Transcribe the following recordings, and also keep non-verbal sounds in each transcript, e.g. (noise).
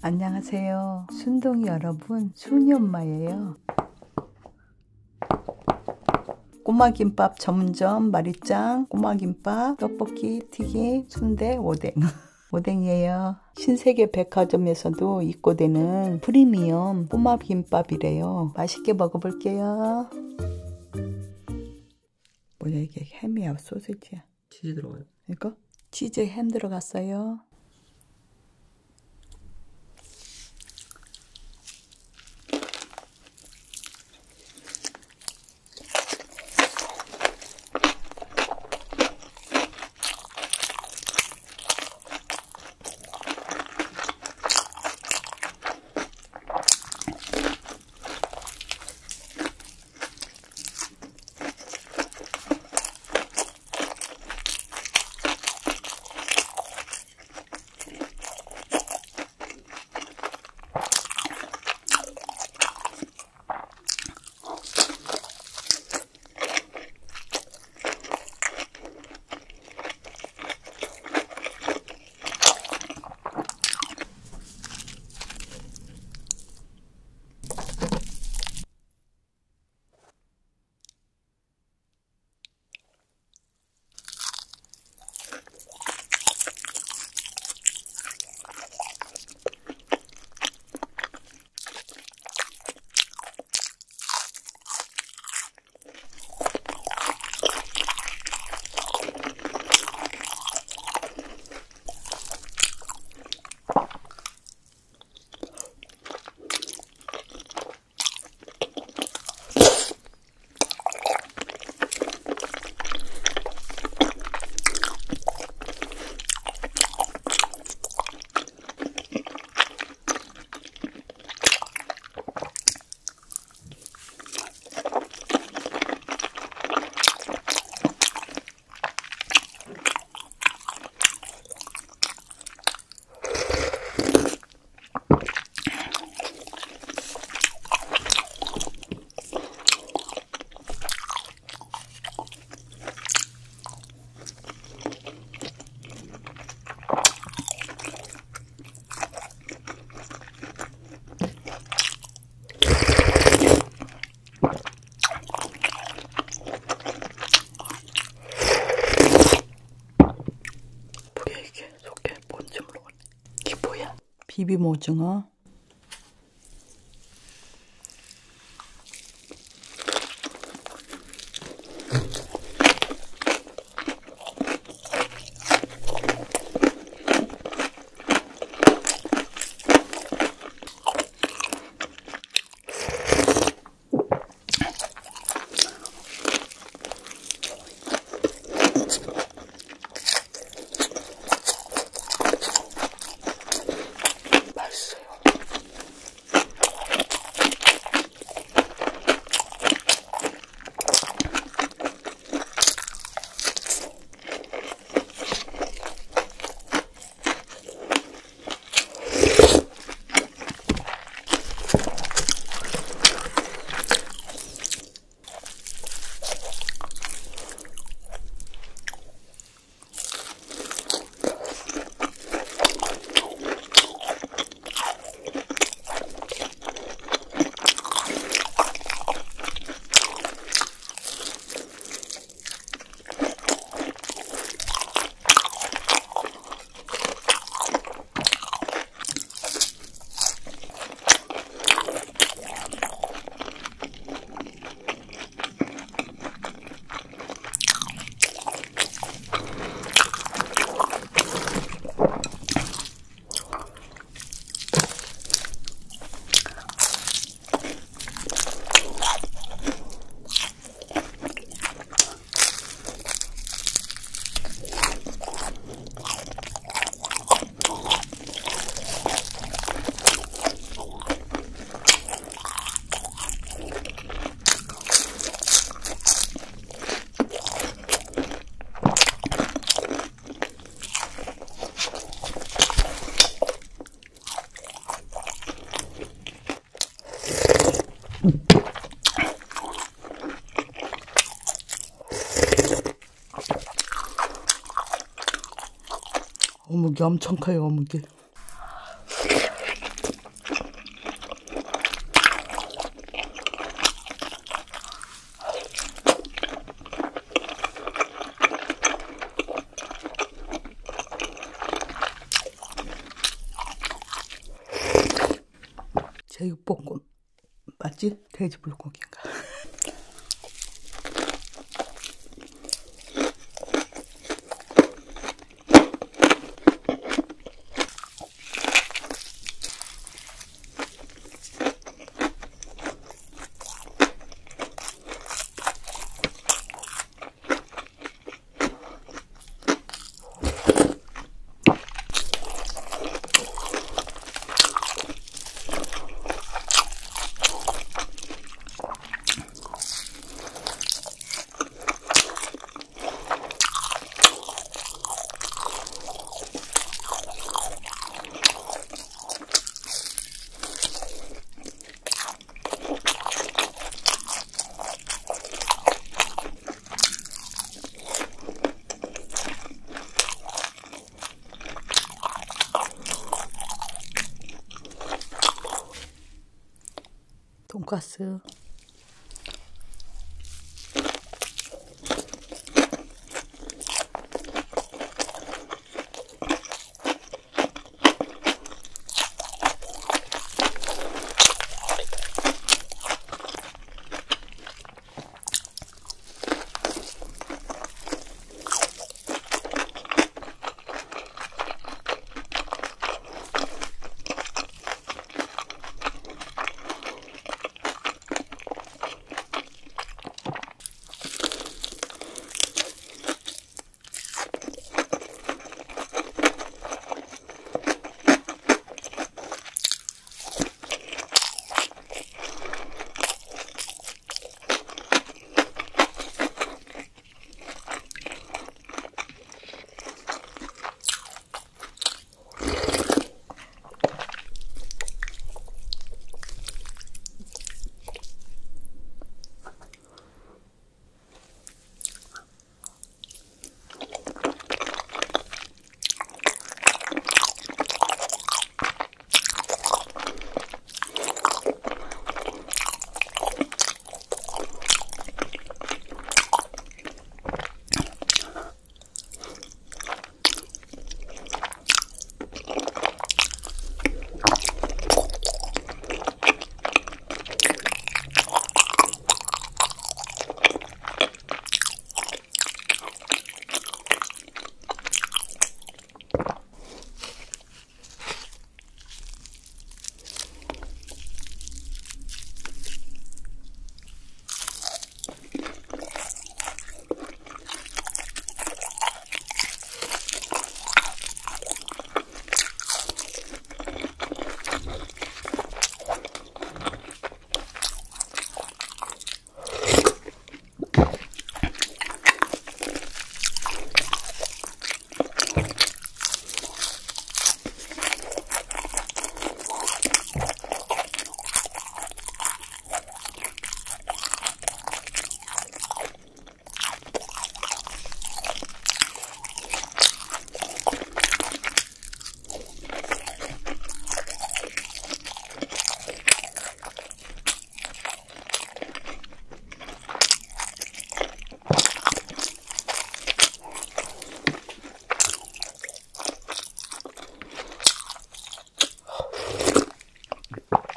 안녕하세요. 순둥이 여러분, 순이 엄마예요. 꼬마김밥 전문점 마리짱, 꼬마김밥, 떡볶이, 튀김, 순대, 오뎅. (laughs) 오뎅이에요. 신세계 백화점에서도 입고되는 프리미엄 꼬마김밥이래요. 맛있게 먹어볼게요. 뭐야 이게 햄이야 소세지야? 치즈 들어가요. 이거? 치즈 햄 들어갔어요. 오징어. 어묵이 엄청 커요, 어묵이. 제육볶음 맞지? 돼지 불고기 돈가스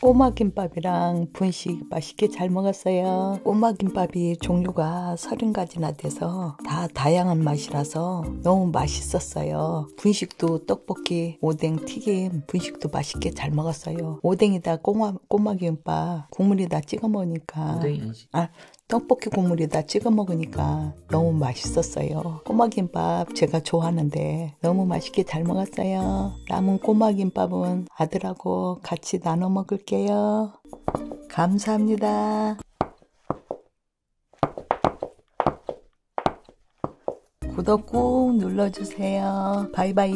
꼬마 김밥이랑 분식 맛있게 잘 먹었어요. 꼬마 김밥이 종류가 서른 가지나 돼서 다 다양한 맛이라서 너무 맛있었어요. 분식도 떡볶이, 오뎅, 튀김, 분식도 맛있게 잘 먹었어요. 오뎅이다 꼬마, 꼬마 김밥 국물에다 찍어 먹으니까. 아, 떡볶이 국물에다 찍어 먹으니까 너무 맛있었어요. 꼬마김밥 제가 좋아하는데 너무 맛있게 잘 먹었어요. 남은 꼬마김밥은 아들하고 같이 나눠 먹을 게요. 감사합니다. 구독 꾹 눌러주세요. 바이바이.